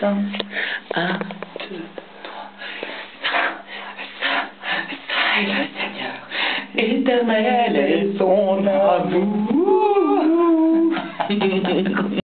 1, 2, 3. le Seigneur éternel est son amour.